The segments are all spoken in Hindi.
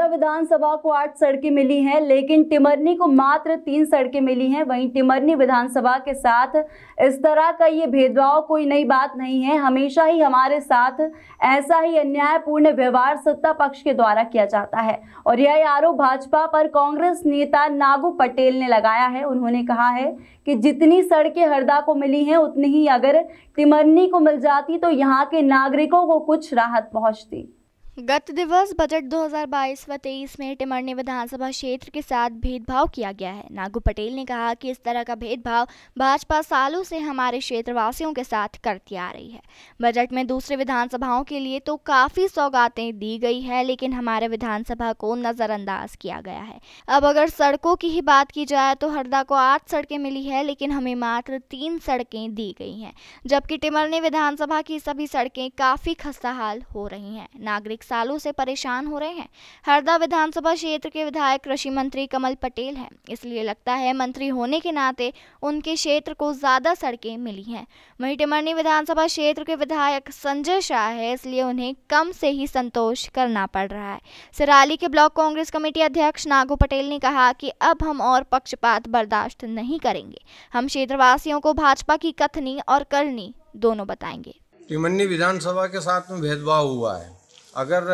विधानसभा को आठ सड़कें मिली हैं, लेकिन टिमरनी को मात्र तीन सड़कें मिली हैं। वहीं टिमरनी विधानसभा के साथ इस तरह का ये भेदभाव कोई नई बात नहीं है। हमेशा ही हमारे साथ ऐसा ही अन्यायपूर्ण व्यवहार सत्ता पक्ष के द्वारा किया जाता है। और यह आरोप भाजपा पर कांग्रेस नेता नागू पटेल ने लगाया है। उन्होंने कहा है कि जितनी सड़कें हरदा को मिली हैं, उतनी ही अगर टिमरनी को मिल जाती तो यहाँ के नागरिकों को कुछ राहत पहुँचती। गत दिवस बजट 2022 व 23 में टिमरनी विधानसभा क्षेत्र के साथ भेदभाव किया गया है। नागू पटेल ने कहा कि इस तरह का भेदभाव भाजपा सालों से हमारे क्षेत्रवासियों के साथ करती आ रही है। बजट में दूसरे विधानसभाओं के लिए तो काफ़ी सौगातें दी गई है, लेकिन हमारे विधानसभा को नज़रअंदाज किया गया है। अब अगर सड़कों की ही बात की जाए तो हरदा को आठ सड़कें मिली है, लेकिन हमें मात्र तीन सड़कें दी गई हैं, जबकि टिमरनी विधानसभा की सभी सड़कें काफ़ी खस्ताहाल हो रही हैं। नागरिक एक सालों से परेशान हो रहे हैं। हरदा विधानसभा क्षेत्र के विधायक कृषि मंत्री कमल पटेल हैं। इसलिए लगता है मंत्री होने के नाते उनके क्षेत्र को ज़्यादा सड़कें मिली हैं। वहीं टिमरनी विधानसभा क्षेत्र के विधायक संजय शाह है, इसलिए उन्हें कम से ही संतोष करना पड़ रहा है। सिराली के ब्लॉक कांग्रेस कमेटी अध्यक्ष नागो पटेल ने कहा कि अब हम और पक्षपात बर्दाश्त नहीं करेंगे। हम क्षेत्रवासियों को भाजपा की कथनी और करनी दोनों बताएँगे। टिमन्नी विधानसभा के साथ में भेदभाव हुआ है। अगर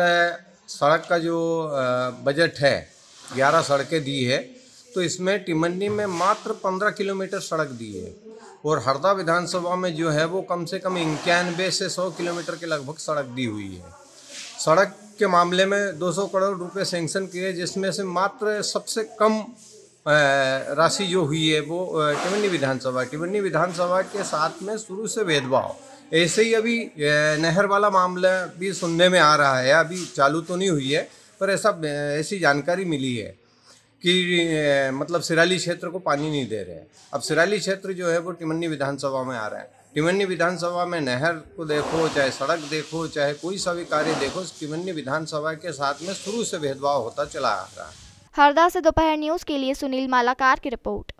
सड़क का जो बजट है, ग्यारह सड़कें दी है तो इसमें टिमन्नी में मात्र पंद्रह किलोमीटर सड़क दी है। और हरदा विधानसभा में जो है, वो कम से कम इक्यानवे से सौ किलोमीटर के लगभग सड़क दी हुई है। सड़क के मामले में 200 करोड़ रुपए सेंक्शन किए, जिसमें से मात्र सबसे कम राशि जो हुई है वो टिमन्नी विधानसभा टिमन्नी विधानसभा के साथ में शुरू से भेदभाव। ऐसे ही अभी नहर वाला मामला भी सुनने में आ रहा है, अभी चालू तो नहीं हुई है, पर ऐसा ऐसी जानकारी मिली है कि मतलब सिराली क्षेत्र को पानी नहीं दे रहे हैं। अब सिराली क्षेत्र जो है वो टिमन्नी विधानसभा में आ रहा है। टिमन्नी विधानसभा में नहर को देखो, चाहे सड़क देखो, चाहे कोई सा भी कार्य देखो टिमन्नी विधानसभा के साथ में शुरू से भेदभाव होता चला आ रहा है। हरदा से दोपहर न्यूज़ के लिए सुनील मालाकार की रिपोर्ट।